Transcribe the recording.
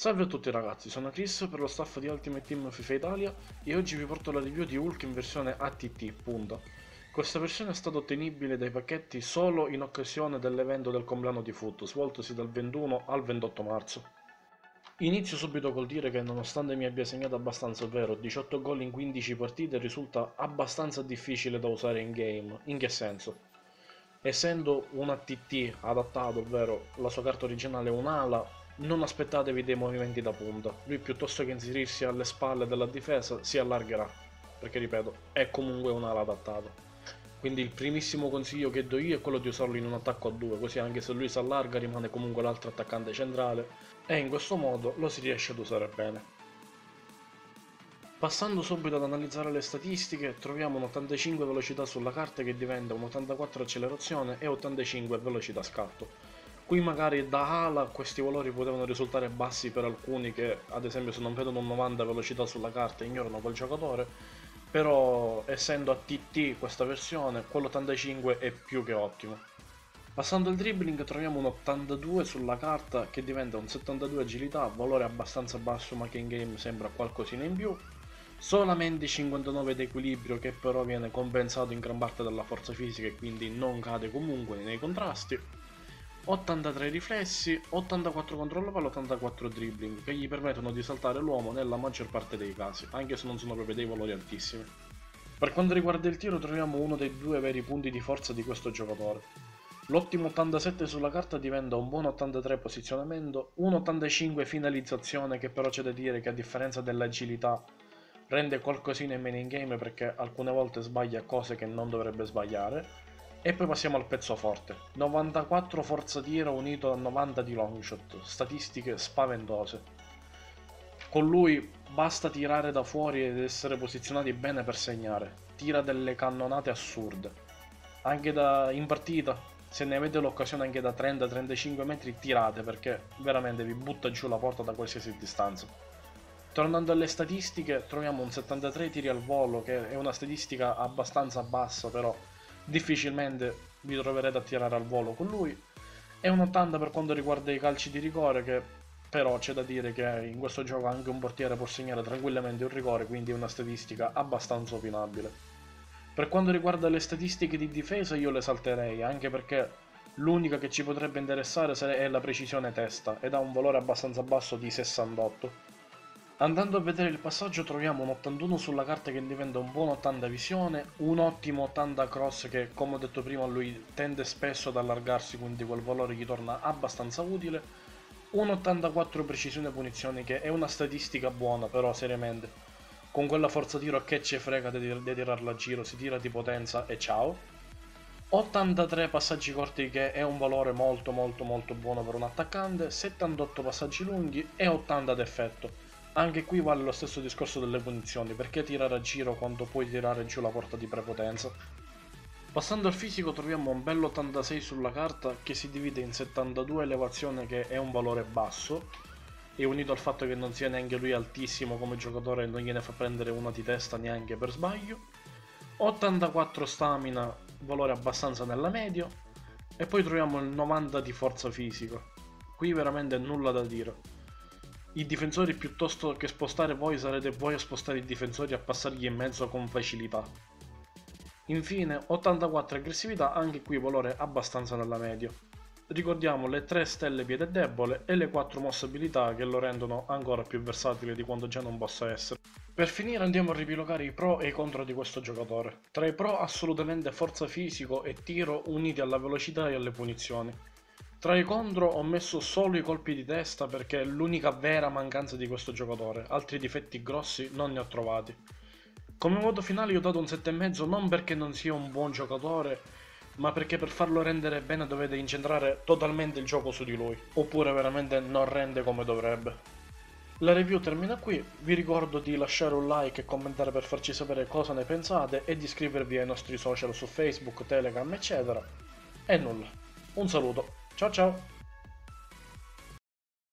Salve a tutti ragazzi, sono Chris per lo staff di Ultimate Team FIFA Italia e oggi vi porto la review di Hulk in versione ATT, punto. Questa versione è stata ottenibile dai pacchetti solo in occasione dell'evento del compleanno di Foot, svoltosi dal 21 al 28 marzo. Inizio subito col dire che nonostante mi abbia segnato abbastanza, ovvero 18 gol in 15 partite, risulta abbastanza difficile da usare in game. In che senso? Essendo un ATT adattato, ovvero la sua carta originale è un'ala, non aspettatevi dei movimenti da punta. Lui piuttosto che inserirsi alle spalle della difesa si allargherà, perché ripeto, è comunque un'ala adattata. Quindi il primissimo consiglio che do io è quello di usarlo in un attacco a due, così anche se lui si allarga rimane comunque l'altro attaccante centrale e in questo modo lo si riesce ad usare bene. Passando subito ad analizzare le statistiche, troviamo un 85 velocità sulla carta che diventa un 84 accelerazione e 85 velocità scatto. Qui magari da ala questi valori potevano risultare bassi per alcuni che ad esempio se non vedono un 90 velocità sulla carta ignorano quel giocatore, però essendo a TT questa versione, quell'85 è più che ottimo. Passando al dribbling troviamo un 82 sulla carta che diventa un 72 agilità, valore abbastanza basso ma che in game sembra qualcosina in più, solamente 59 di equilibrio che però viene compensato in gran parte dalla forza fisica e quindi non cade comunque nei contrasti, 83 riflessi, 84 controllo palla, 84 dribbling, che gli permettono di saltare l'uomo nella maggior parte dei casi, anche se non sono proprio dei valori altissimi. Per quanto riguarda il tiro troviamo uno dei due veri punti di forza di questo giocatore. L'ottimo 87 sulla carta diventa un buon 83 posizionamento, un 85 finalizzazione che però c'è da dire che a differenza dell'agilità rende qualcosina in meno in game perché alcune volte sbaglia cose che non dovrebbe sbagliare, e poi passiamo al pezzo forte. 94 forza tiro unito a 90 di long shot, statistiche spaventose. Con lui basta tirare da fuori ed essere posizionati bene per segnare. Tira delle cannonate assurde. Anche da, in partita, se ne avete l'occasione anche da 30-35 metri, tirate perché veramente vi butta giù la porta da qualsiasi distanza. Tornando alle statistiche, troviamo un 73 tiri al volo, che è una statistica abbastanza bassa, però difficilmente vi troverete a tirare al volo con lui. È un 80 per quanto riguarda i calci di rigore, che però c'è da dire che in questo gioco anche un portiere può segnare tranquillamente un rigore, quindi è una statistica abbastanza opinabile. Per quanto riguarda le statistiche di difesa io le salterei, anche perché l'unica che ci potrebbe interessare è la precisione testa, ed ha un valore abbastanza basso di 68 Andando a vedere il passaggio troviamo un 81 sulla carta che diventa un buon 80 visione, un ottimo 80 cross che come ho detto prima lui tende spesso ad allargarsi quindi quel valore gli torna abbastanza utile, un 84 precisione punizioni che è una statistica buona però seriamente, con quella forza tiro che ci frega di, di tirarla a giro, si tira di potenza e ciao. 83 passaggi corti che è un valore molto molto molto buono per un attaccante, 78 passaggi lunghi e 80 d'effetto anche qui vale lo stesso discorso delle punizioni, perché tirare a giro quando puoi tirare giù la porta di prepotenza? Passando al fisico troviamo un bello 86 sulla carta che si divide in 72 elevazione che è un valore basso e unito al fatto che non sia neanche lui altissimo come giocatore non gliene fa prendere una di testa neanche per sbaglio. 84 stamina, valore abbastanza nella media. E poi troviamo il 90 di forza fisica qui veramente nulla da dire i difensori piuttosto che spostare voi sarete voi a spostare i difensori a passargli in mezzo con facilità. Infine 84 aggressività, anche qui valore abbastanza nella media. Ricordiamo le 3 stelle piede debole e le 4 mosse abilità che lo rendono ancora più versatile di quanto già non possa essere. Per finire andiamo a ripilogare i pro e i contro di questo giocatore. Tra i pro assolutamente forza fisico e tiro uniti alla velocità e alle punizioni. Tra i contro ho messo solo i colpi di testa perché è l'unica vera mancanza di questo giocatore, altri difetti grossi non ne ho trovati. Come voto finale io ho dato un 7,5 non perché non sia un buon giocatore, ma perché per farlo rendere bene dovete incentrare totalmente il gioco su di lui, oppure veramente non rende come dovrebbe. La review termina qui, vi ricordo di lasciare un like e commentare per farci sapere cosa ne pensate e di iscrivervi ai nostri social su Facebook, Telegram eccetera. E nulla, un saluto. Ciao ciao!